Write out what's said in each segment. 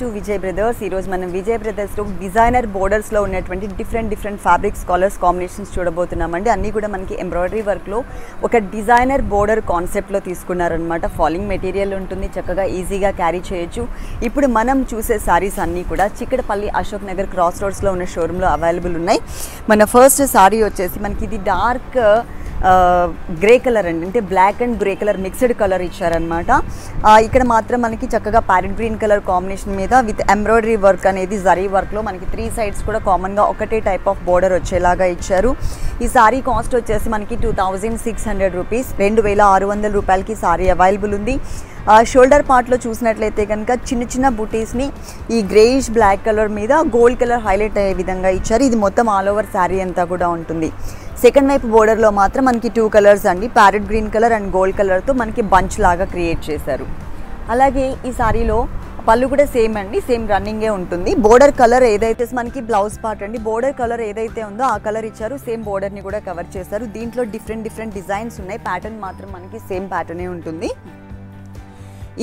To Vijay brothers ఈరోజు మనం Vijay బ్రదర్స్లో designer బోర్డర్స్లో ఉన్నటువంటి different different fabrics colours combinations చూడబోతున్నామండి. అన్నీ కూడా మనకి ఎంబ్రాయిడరీ వర్క్లో ఒక డిజైనర్ బోర్డర్ కాన్సెప్ట్లో తీసుకున్నారనమాట ఫాలింగ్ మెటీరియల్ ఉంటుంది చక్కగా ఈజీగా క్యారీ చేయొచ్చు. ఇప్పుడు మనం చూసే సారీస్ అన్నీ కూడా చిక్కడపల్లి అశోక్ నగర్ క్రాస్ రోడ్స్లో ఉన్న షోరూంలో అవైలబుల్ ఉన్నాయి. మన ఫస్ట్ సారీ వచ్చేసి మనకి ఇది డార్క్ గ్రే కలర్ అండి. అంటే black and grey colour mixed colour ఇచ్చారనమాట ఇక్కడ మాత్రం మనకి చక్కగా ప్యారెట్ గ్రీన్ కలర్ కాంబినేషన్ మీద విత్ ఎంబ్రాయిడరీ వర్క్ అనేది జరీ వర్క్లో మనకి త్రీ సైడ్స్ కూడా కామన్గా ఒకటే టైప్ ఆఫ్ బోర్డర్ వచ్చేలాగా ఇచ్చారు. ఈ సారీ కాస్ట్ వచ్చేసి మనకి two thousand six hundred rupees రెండు వేల ఆరు వందల రూపాయలకి సారీ అవైలబుల్ ఉంది. షోల్డర్ పార్ట్లో చూసినట్లయితే కనుక చిన్న చిన్న బుటీస్ని ఈ గ్రేయిష్ బ్లాక్ కలర్ మీద గోల్డ్ కలర్ హైలైట్ అయ్యే విధంగా ఇచ్చారు. ఇది మొత్తం ఆల్ ఓవర్ శారీ అంతా కూడా ఉంటుంది. సెకండ్ వైపు బోర్డర్లో మాత్రం మనకి టూ కలర్స్ అండి. Parrot green colour and gold కలర్తో మనకి బంచ్ లాగా క్రియేట్ చేశారు. అలాగే ఈ సారీలో పళ్ళు కూడా సేమ్ అండి సేమ్ రన్నింగే ఉంటుంది. బోర్డర్ కలర్ ఏదైతే మనకి బ్లౌజ్ పార్ట్ అండి బోర్డర్ కలర్ ఏదైతే ఉందో ఆ కలర్ ఇచ్చారు. సేమ్ బోర్డర్ని కూడా కవర్ చేశారు. దీంట్లో డిఫరెంట్ డిఫరెంట్ డిజైన్స్ ఉన్నాయి. ప్యాటర్న్ మాత్రం మనకి సేమ్ ప్యాటర్నే ఉంటుంది.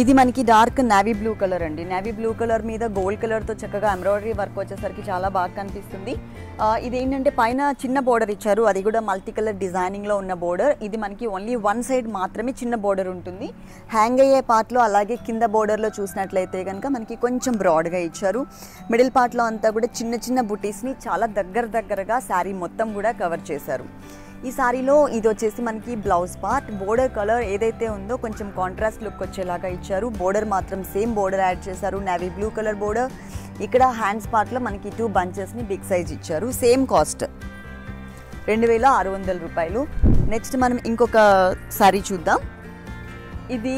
ఇది మనకి డార్క్ నావీ బ్లూ కలర్ అండి. నావీ బ్లూ కలర్ మీద గోల్డ్ కలర్తో చక్కగా ఎంబ్రాయిడరీ వర్క్ వచ్చేసరికి చాలా బాగా కనిపిస్తుంది. ఇదేంటంటే పైన చిన్న బోర్డర్ ఇచ్చారు. అది కూడా మల్టీ కలర్ డిజైనింగ్లో ఉన్న బోర్డర్. ఇది మనకి ఓన్లీ వన్ సైడ్ మాత్రమే చిన్న బోర్డర్ ఉంటుంది. హ్యాంగ్ అయ్యే పార్ట్లో అలాగే కింద బోర్డర్లో చూసినట్లయితే కనుక మనకి కొంచెం బ్రాడ్గా ఇచ్చారు. మిడిల్ పార్ట్లో అంతా కూడా చిన్న చిన్న బుటీస్ని చాలా దగ్గర దగ్గరగా శారీ మొత్తం కూడా కవర్ చేశారు. ఈ సారీలో ఇది వచ్చేసి మనకి బ్లౌజ్ పార్ట్ బోర్డర్ కలర్ ఏదైతే ఉందో కొంచెం కాంట్రాస్ట్ లుక్ వచ్చేలాగా ఇచ్చారు. బోర్డర్ మాత్రం సేమ్ బోర్డర్ యాడ్ చేశారు. నావీ బ్లూ కలర్ బోర్డర్ ఇక్కడ హ్యాండ్స్ పార్ట్లో మనకి టూ బంచెస్ని బిగ్ సైజ్ ఇచ్చారు. సేమ్ కాస్ట్ రెండు వేల ఆరు వందల రూపాయలు. నెక్స్ట్ మనం ఇంకొక సారీ చూద్దాం. ఇది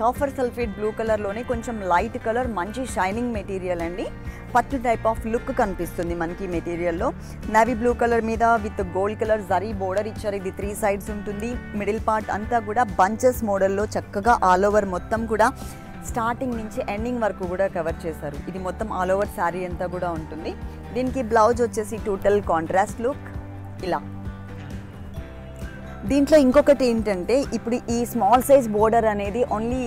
కాఫర్ సల్ఫేట్ బ్లూ కలర్లోనే కొంచెం లైట్ కలర్ మంచి షైనింగ్ మెటీరియల్ అండి. పట్టు టైప్ ఆఫ్ లుక్ కనిపిస్తుంది మనకి మెటీరియల్లో. నవీ బ్లూ కలర్ మీద with gold colour zari border ఇచ్చారు. ఇది త్రీ సైడ్స్ ఉంటుంది. మిడిల్ పార్ట్ అంతా కూడా బంచెస్ మోడల్లో చక్కగా ఆల్ ఓవర్ మొత్తం కూడా స్టార్టింగ్ నుంచి ఎండింగ్ వరకు కూడా కవర్ చేశారు. ఇది మొత్తం ఆల్ ఓవర్ శారీ అంతా కూడా ఉంటుంది. దీనికి బ్లౌజ్ వచ్చేసి టోటల్ కాంట్రాస్ట్ లుక్. ఇలా. దీంట్లో ఇంకొకటి ఏంటంటే ఇప్పుడు ఈ స్మాల్ సైజ్ బోర్డర్ అనేది only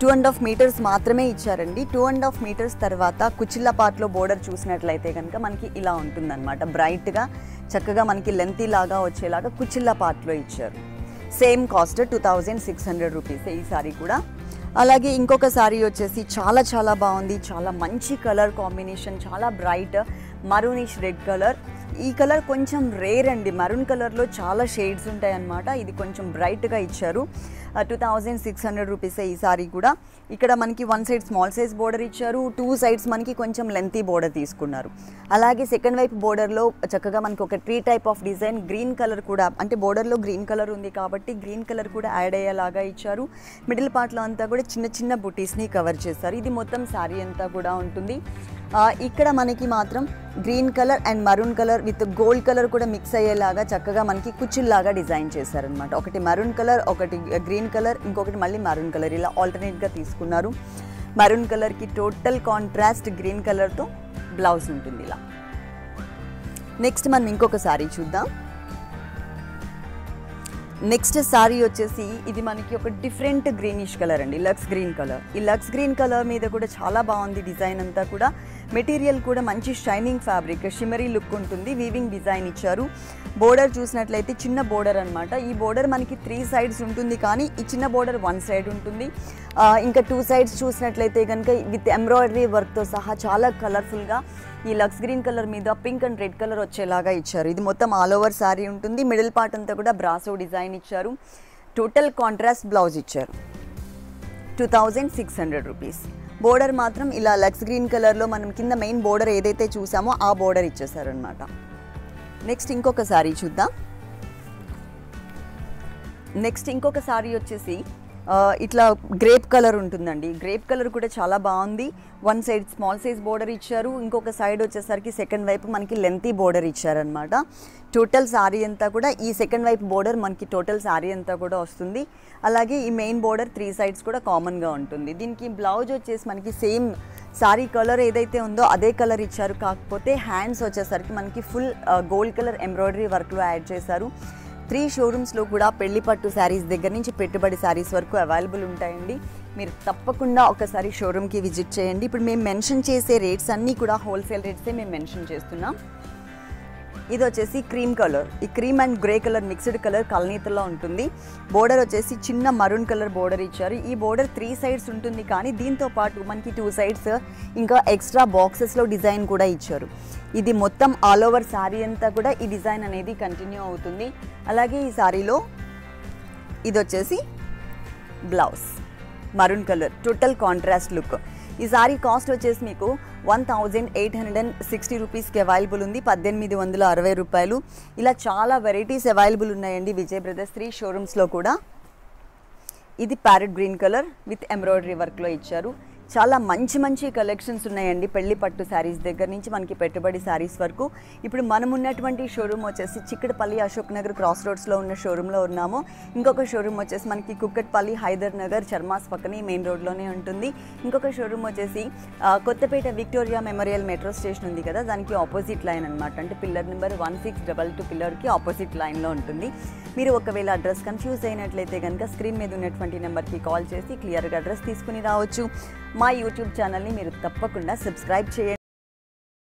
two and half metres మాత్రమే ఇచ్చారండి. టూ అండ్ హాఫ్ మీటర్స్ తర్వాత కుచిల్ల పార్ట్లో బోర్డర్ చూసినట్లయితే కనుక మనకి ఇలా ఉంటుందన్నమాట. బ్రైట్గా చక్కగా మనకి లెంతీ లాగా వచ్చేలాగా కుచిల్ల పార్ట్లో ఇచ్చారు. Same cost two thousand six hundred rupees ఈ సారీ కూడా. అలాగే ఇంకొక సారీ వచ్చేసి చాలా చాలా బాగుంది. చాలా మంచి కలర్ కాంబినేషన్ చాలా బ్రైట్ మరూనిష్ రెడ్ కలర్ ఈ కలర్ కొంచెం రేర్ అండి. మరూన్ కలర్లో చాలా షేడ్స్ ఉంటాయి అన్నమాట ఇది కొంచెం బ్రైట్గా ఇచ్చారు. టూ థౌజండ్ సిక్స్ హండ్రెడ్ రూపీసే ఈ సారీ కూడా. ఇక్కడ మనకి one side small size border ఇచ్చారు టూ సైడ్స్ మనకి కొంచెం లెంతీ బోర్డర్ తీసుకున్నారు. అలాగే సెకండ్ వైపు బోర్డర్లో చక్కగా మనకి ఒక tree type of design green colour కూడా అంటే బోర్డర్లో గ్రీన్ కలర్ ఉంది కాబట్టి గ్రీన్ కలర్ కూడా యాడ్ అయ్యేలాగా ఇచ్చారు. మిడిల్ పార్ట్లో అంతా కూడా చిన్న చిన్న బుటీస్ని కవర్ చేస్తారు ఇది మొత్తం శారీ అంతా కూడా ఉంటుంది. ఇక్కడ మనకి మాత్రం green colour and maroon colour with gold colour కూడా మిక్స్ అయ్యేలాగా చక్కగా మనకి కుచ్చుల్లాగా డిజైన్ చేశారనమాట ఒకటి మరూన్ కలర్ ఒకటి uh, గ్రీన్ కలర్ ఇంకొకటి మళ్ళీ మరూన్ కలర్ ఇలా ఆల్టర్నేట్గా తీసుకున్నారు. మరూన్ కలర్కి టోటల్ కాంట్రాస్ట్ గ్రీన్ కలర్తో బ్లౌజ్ ఉంటుంది ఇలా. నెక్స్ట్ మనం ఇంకొక సారీ చూద్దాం. నెక్స్ట్ సారీ వచ్చేసి ఇది మనకి ఒక డిఫరెంట్ గ్రీనిష్ కలర్ అండి. లక్స్ గ్రీన్ కలర్ ఈ లక్స్ గ్రీన్ కలర్ మీద కూడా చాలా బాగుంది డిజైన్ అంతా కూడా. మెటీరియల్ కూడా మంచి షైనింగ్ ఫ్యాబ్రిక్ షిమరీ లుక్ ఉంటుంది. వీవింగ్ డిజైన్ ఇచ్చారు. బోర్డర్ చూసినట్లయితే చిన్న బోర్డర్ అనమాట ఈ బోర్డర్ మనకి త్రీ సైడ్స్ ఉంటుంది కానీ ఈ చిన్న బోర్డర్ వన్ సైడ్ ఉంటుంది. ఇంకా టూ సైడ్స్ చూసినట్లయితే కనుక విత్ ఎంబ్రాయిడరీ వర్క్తో సహా చాలా కలర్ఫుల్గా ఈ లక్స్ గ్రీన్ కలర్ మీద పింక్ అండ్ రెడ్ కలర్ వచ్చేలాగా ఇచ్చారు. ఇది మొత్తం ఆల్ ఓవర్ శారీ ఉంటుంది. మిడిల్ పార్ట్ అంతా కూడా బ్రాసో డిజైన్ ఇచ్చారు. టోటల్ కాంట్రాస్ట్ బ్లౌజ్ ఇచ్చారు. Two thousand six hundred rupees border మాత్రం ఇలా లక్స్ గ్రీన్ కలర్లో మనం కింద మెయిన్ బోర్డర్ ఏదైతే చూసామో ఆ బోర్డర్ ఇచ్చేసారనమాట నెక్స్ట్ ఇంకొక సారీ చూద్దాం. నెక్స్ట్ ఇంకొక సారీ వచ్చేసి ఇట్లా గ్రేప్ కలర్ ఉంటుందండి. గ్రేప్ కలర్ కూడా చాలా బాగుంది. One side small size border ఇచ్చారు. ఇంకొక సైడ్ వచ్చేసరికి సెకండ్ వైపు మనకి లెంతీ బోర్డర్ ఇచ్చారనమాట టోటల్ శారీ అంతా కూడా ఈ సెకండ్ వైపు బోర్డర్ మనకి టోటల్ శారీ అంతా కూడా వస్తుంది. అలాగే ఈ మెయిన్ బోర్డర్ త్రీ సైడ్స్ కూడా కామన్గా ఉంటుంది. దీనికి బ్లౌజ్ వచ్చేసి మనకి సేమ్ శారీ కలర్ ఏదైతే ఉందో అదే కలర్ ఇచ్చారు. కాకపోతే హ్యాండ్స్ వచ్చేసరికి మనకి ఫుల్ గోల్డ్ కలర్ ఎంబ్రాయిడరీ వర్క్లో యాడ్ చేశారు. త్రీ షోరూమ్స్లో కూడా పెళ్ళి పట్టు శారీస్ దగ్గర నుంచి పెట్టుబడి శారీస్ వరకు అవైలబుల్ ఉంటాయండి. మీరు తప్పకుండా ఒకసారి షోరూమ్కి విజిట్ చేయండి. ఇప్పుడు మేము మెన్షన్ చేసే రేట్స్ అన్నీ కూడా హోల్సేల్ రేట్సే మేము మెన్షన్ చేస్తున్నాం. ఇది వచ్చేసి క్రీమ్ కలర్. ఈ cream and grey colour mixed colour కలనీతలో ఉంటుంది. బోర్డర్ వచ్చేసి చిన్న మరూన్ కలర్ బోర్డర్ ఇచ్చారు. ఈ బోర్డర్ త్రీ సైడ్స్ ఉంటుంది కానీ దీంతో పాటు మనకి టూ సైడ్స్ ఇంకా ఎక్స్ట్రా బాక్సెస్లో డిజైన్ కూడా ఇచ్చారు. ఇది మొత్తం ఆల్ ఓవర్ శారీ అంతా కూడా ఈ డిజైన్ అనేది కంటిన్యూ అవుతుంది. అలాగే ఈ శారీలో ఇది వచ్చేసి blouse maroon colour total contrast look. ఈ సారీ కాస్ట్ వచ్చేసి మీకు one thousand eight hundred and sixty రూపీస్కి అవైలబుల్ ఉంది. పద్దెనిమిది వందల అరవై రూపాయలు. ఇలా చాలా వెరైటీస్ అవైలబుల్ ఉన్నాయండి విజయ్ బ్రదర్స్ త్రీ షోరూమ్స్లో కూడా. ఇది parrot green colour with embroidery వర్క్లో ఇచ్చారు. చాలా మంచి మంచి కలెక్షన్స్ ఉన్నాయండి. పెళ్ళి పట్టు శారీస్ దగ్గర నుంచి మనకి పెట్టుబడి శారీస్ వరకు. ఇప్పుడు మనం ఉన్నటువంటి షోరూమ్ వచ్చేసి చిక్కడపల్లి అశోక్ నగర్ క్రాస్ రోడ్స్లో ఉన్న షోరూంలో ఉన్నాము. ఇంకొక షోరూమ్ వచ్చేసి మనకి కుక్కట్పల్లి హైదర్ నగర్ చర్మాస్ పక్కనే మెయిన్ రోడ్లోనే ఉంటుంది. ఇంకొక షోరూమ్ వచ్చేసి Kothapet Victoria Memorial metro station ఉంది కదా దానికి ఆపోజిట్ లైన్ అనమాట అంటే pillar number one six double two పిల్లర్కి opposite లైన్లో ఉంటుంది. మీరు ఒకవేళ అడ్రస్ కన్ఫ్యూజ్ అయినట్లయితే కనుక స్క్రీన్ మీద ఉన్నటువంటి నెంబర్కి కాల్ చేసి క్లియర్గా అడ్రస్ తీసుకుని రావచ్చు. మా యూట్యూబ్ ఛానల్ని మీరు తప్పకుండా సబ్స్క్రైబ్ చేయండి.